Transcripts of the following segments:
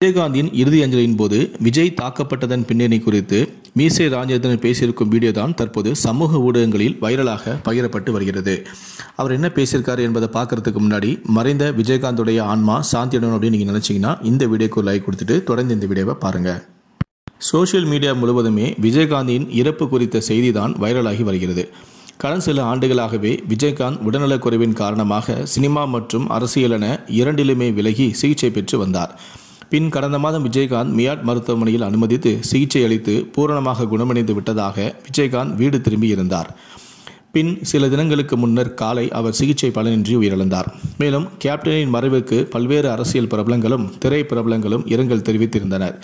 விஜயகாந்தின் இறுதி அஞ்சலியின் போது விஜய் தாக்கப்பட்டதன் பின்னணி குறித்து மீசே ராஜேந்திரன் பேசியிருக்கும் வீடியோ தான் தற்போது சமூக ஊடகங்களில் வைரலாக பகிரப்பட்டு வருகிறது. அவர் என்ன பேசியிருக்காரு என்பதை பார்க்கறதுக்கு முன்னாடி மறைந்த விஜயகாந்துடைய ஆன்மா சாந்தியுடன் அப்படின்னு நீங்கள் நினச்சிங்கன்னா இந்த வீடியோக்கு லைக் கொடுத்துட்டு தொடர்ந்து இந்த வீடியோவை பாருங்கள் சோஷியல் மீடியா முழுவதுமே விஜயகாந்தின் இறப்பு குறித்த செய்தி தான் வைரலாகி வருகிறது. கடந்த சில ஆண்டுகளாகவே விஜயகாந்த் உடல்நலக்குறைவின் காரணமாக சினிமா மற்றும் அரசியல் என இரண்டிலுமே விலகி சிகிச்சை பெற்று வந்தார். பின் கடந்த மாதம் விஜயகாந்த் மியாட் மருத்துவமனையில் அனுமதித்து சிகிச்சை அளித்து பூரணமாக குணமடைந்து விட்டதாக விஜயகாந்த் வீடு திரும்பி இருந்தார். பின் சில தினங்களுக்கு முன்னர் காலை அவர் சிகிச்சை பலனின்றி உயிரிழந்தார். மேலும் கேப்டனின் மறைவுக்கு பல்வேறு அரசியல் பிரபலங்களும் திரை பிரபலங்களும் இரங்கல் தெரிவித்திருந்தனர்.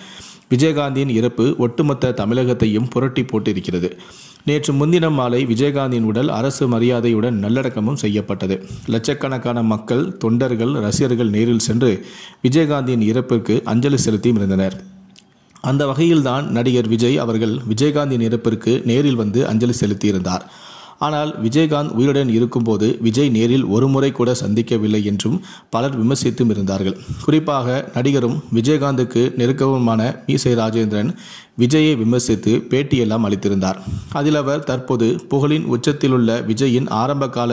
விஜயகாந்தியின் இறப்பு ஒட்டுமொத்த தமிழகத்தையும் புரட்டி போட்டிருக்கிறது. நேற்று முன்தினம் மாலை விஜயகாந்தின் உடல் அரசு மரியாதையுடன் நல்லடக்கமும் செய்யப்பட்டது. லட்சக்கணக்கான மக்கள் தொண்டர்கள் ரசிகர்கள் நேரில் சென்று விஜயகாந்தியின் இறப்பிற்கு அஞ்சலி செலுத்தியும் இருந்தனர். அந்த வகையில்தான் நடிகர் விஜய் அவர்கள் விஜயகாந்தின் இறப்பிற்கு நேரில் வந்து அஞ்சலி செலுத்தியிருந்தார். ஆனால் விஜயகாந்த் உயிருடன் இருக்கும்போது விஜய் நேரில் ஒரு முறை கூட சந்திக்கவில்லை என்றும் பலர் விமர்சித்தும் இருந்தார்கள். குறிப்பாக நடிகரும் விஜயகாந்துக்கு நெருக்கவுமான மீசை ராஜேந்திரன் விஜயை விமர்சித்து பேட்டியெல்லாம் அளித்திருந்தார். அதில் அவர் தற்போது புகழின் உச்சத்திலுள்ள விஜயின் ஆரம்பகால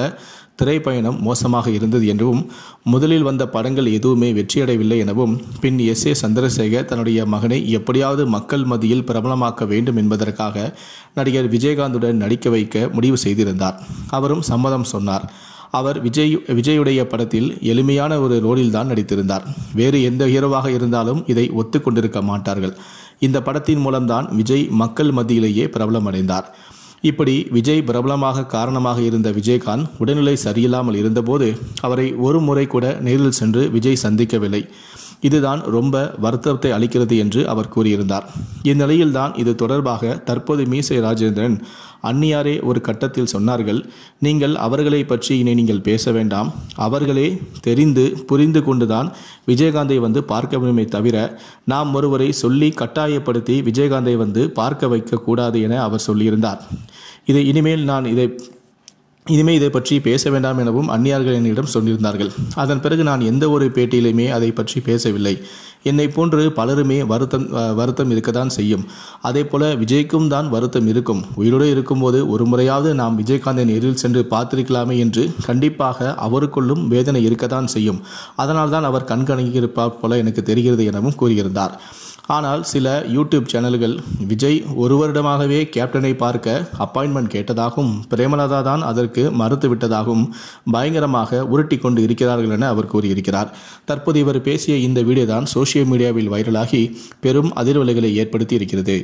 திரைப்பயணம் மோசமாக இருந்தது என்றும் முதலில் வந்த படங்கள் எதுவுமே வெற்றியடையவில்லை எனவும் பின் எஸ் ஏ சந்திரசேகர் தன்னுடைய மகனை எப்படியாவது மக்கள் மத்தியில் பிரபலமாக்க வேண்டும் என்பதற்காக நடிகர் விஜயகாந்துடன் நடிக்க வைக்க முடிவு செய்திருந்தார். அவரும் சம்மதம் சொன்னார். அவர் விஜய் விஜயுடைய படத்தில் எளிமையான ஒரு ரோலில் தான் நடித்திருந்தார். வேறு எந்த ஹீரோவாக இருந்தாலும் இதை ஒத்துக்கொண்டிருக்க மாட்டார்கள். இந்த படத்தின் மூலம்தான் விஜய் மக்கள் மத்தியிலேயே பிரபலமடைந்தார். இப்படி விஜய் பிரபலமாக காரணமாக இருந்த விஜயகாந்த் உடல்நிலை சரியில்லாமல் இருந்தபோது அவரை ஒரு முறை கூட நேரில் சென்று விஜய் சந்திக்கவில்லை. இதுதான் ரொம்ப வருத்தத்தை அளிக்கிறது என்று அவர் கூறியிருந்தார். இந்நிலையில்தான் இது தொடர்பாக தற்போது மீசை ராஜேந்திரன் அன்னியாரே ஒரு கட்டத்தில் சொன்னார்கள் நீங்கள் அவர்களை பற்றி இனி நீங்கள் பேச வேண்டாம். அவர்களே தெரிந்து புரிந்து கொண்டுதான் விஜயகாந்தை வந்து பார்க்க வேண்டுமே தவிர நாம் ஒருவரை சொல்லி கட்டாயப்படுத்தி விஜயகாந்தை வந்து பார்க்க வைக்கக்கூடாது என அவர் சொல்லியிருந்தார். இதை இனிமேல் நான் இதை இனிமே இதை பற்றி பேச வேண்டாம் எனவும் அந்நியார்கள் என்னிடம் சொல்லியிருந்தார்கள். அதன் பிறகு நான் எந்த ஒரு பேட்டியிலுமே அதை பற்றி பேசவில்லை. என்னை போன்று பலருமே வருத்தம் வருத்தம் இருக்கத்தான் செய்யும். அதே போல விஜய்க்கும் தான் வருத்தம் இருக்கும். உயிரோடு இருக்கும்போது ஒரு முறையாவது நாம் விஜயகாந்தை நேரில் சென்று பார்த்திருக்கலாமே என்று கண்டிப்பாக அவருக்குள்ளும் வேதனை இருக்கத்தான் செய்யும். அதனால்தான் அவர் கண்கணங்கியிருப்பார் போல எனக்கு தெரிகிறது எனவும் கூறியிருந்தார். ஆனால் சில யூடியூப் சேனல்கள் விஜய் ஒரு வருடமாகவே கேப்டனை பார்க்க அப்பாயின்மெண்ட் கேட்டதாகவும் பிரேமலதா தான் அதற்கு மறுத்துவிட்டதாகவும் பயங்கரமாக உருட்டி கொண்டு இருக்கிறார்கள் என அவர் கூறியிருக்கிறார். தற்போது இவர் பேசிய இந்த வீடியோ தான் சோசியல் மீடியாவில் வைரலாகி பெரும் அதிர்வலைகளை ஏற்படுத்தி இருக்கிறது.